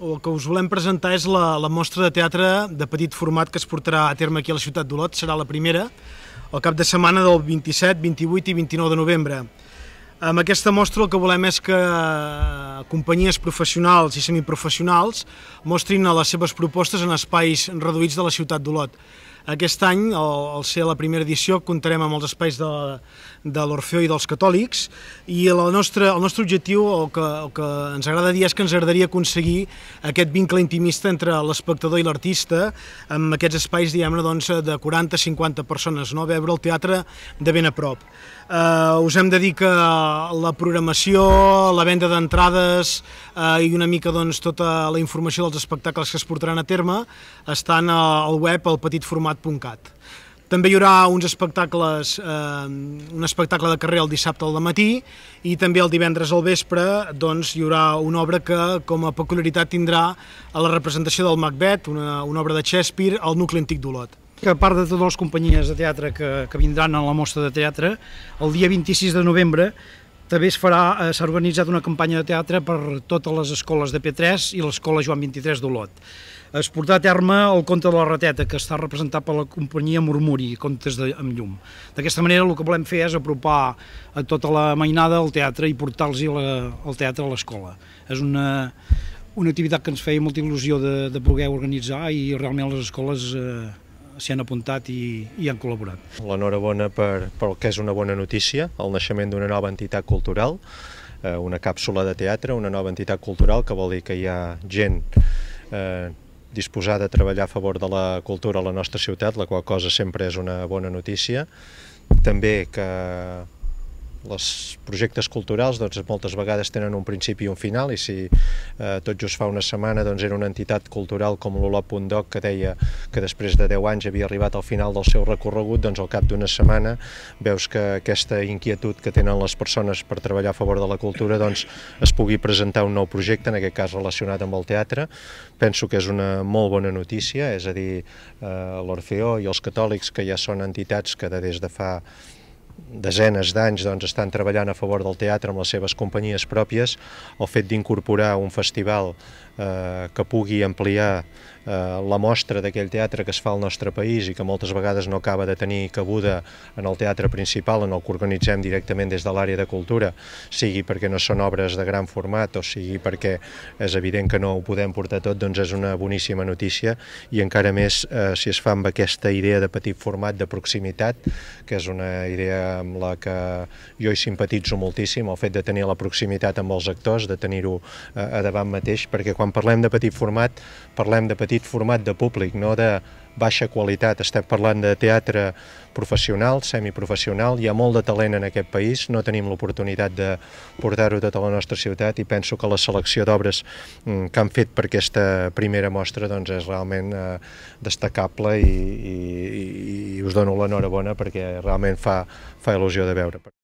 el que us volem presentar és la, la mostra de teatre de petit format que es portarà a terme aquí a la ciutat d'Olot. Serà la primera, el cap de setmana del 27, 28 i 29 de novembre. Amb aquesta mostra el que volem és que companyies professionals i semiprofessionals mostrin les seves propostes en espais reduïts de la ciutat d'Olot. Aquest any, al, ser la primera edició, comptarem amb els espais de, de l'Orfeo i dels catòlics i el nostre, el nostre objectiu, el que, el que ens agrada dir, és que ens agradaria aconseguir aquest vincle intimista entre l'espectador i l'artista amb aquests espais, doncs, de 40-50 persones, no? veure el teatre de ben a prop. Uh, us hem de dir que la programació, la venda d'entrades uh, i una mica doncs, tota la informació dels espectacles que es portaran a terme estan al web al petitformat.cat. També hi haurà uns espectacles, eh, un espectacle de carrer el dissabte al matí i també el divendres al vespre doncs, hi haurà una obra que com a peculiaritat tindrà a la representació del Macbeth, una, una obra de Shakespeare, al nucli antic d'Olot que a part de totes les companyies de teatre que, que vindran a la mostra de teatre, el dia 26 de novembre també es farà, eh, s'ha organitzat una campanya de teatre per totes les escoles de P3 i l'escola Joan 23 d'Olot. Es portarà a terme el conte de la rateta, que està representat per la companyia Murmuri, Contes de, amb llum. D'aquesta manera el que volem fer és apropar a tota la mainada al teatre i portar-los al teatre a l'escola. És una, una activitat que ens feia molta il·lusió de, de poder organitzar i realment les escoles eh, s'hi han apuntat i, i han col·laborat. L'enhorabona per, per el que és una bona notícia, el naixement d'una nova entitat cultural, eh, una càpsula de teatre, una nova entitat cultural, que vol dir que hi ha gent eh, disposada a treballar a favor de la cultura a la nostra ciutat, la qual cosa sempre és una bona notícia. També que els projectes culturals doncs, moltes vegades tenen un principi i un final i si eh, tot just fa una setmana doncs, era una entitat cultural com l'Olot.doc que deia que després de 10 anys havia arribat al final del seu recorregut, doncs al cap d'una setmana veus que aquesta inquietud que tenen les persones per treballar a favor de la cultura doncs, es pugui presentar un nou projecte, en aquest cas relacionat amb el teatre. Penso que és una molt bona notícia, és a dir, eh, l'Orfeó i els catòlics que ja són entitats que des de fa desenes d'anys doncs, estan treballant a favor del teatre amb les seves companyies pròpies, el fet d'incorporar un festival eh, que pugui ampliar eh, la mostra d'aquell teatre que es fa al nostre país i que moltes vegades no acaba de tenir cabuda en el teatre principal, en el que organitzem directament des de l'àrea de cultura, sigui perquè no són obres de gran format o sigui perquè és evident que no ho podem portar tot, doncs és una boníssima notícia. I encara més eh, si es fa amb aquesta idea de petit format de proximitat, que és una idea amb la que jo hi simpatitzo moltíssim, el fet de tenir la proximitat amb els actors, de tenir-ho eh, a davant mateix, perquè quan parlem de petit format, parlem de petit format de públic, no de baixa qualitat. Estem parlant de teatre professional, semiprofessional, hi ha molt de talent en aquest país, no tenim l'oportunitat de portar-ho tot a la nostra ciutat i penso que la selecció d'obres mm, que han fet per aquesta primera mostra doncs, és realment eh, destacable i, i, i us dono l'enhorabona perquè realment fa, fa il·lusió de veure.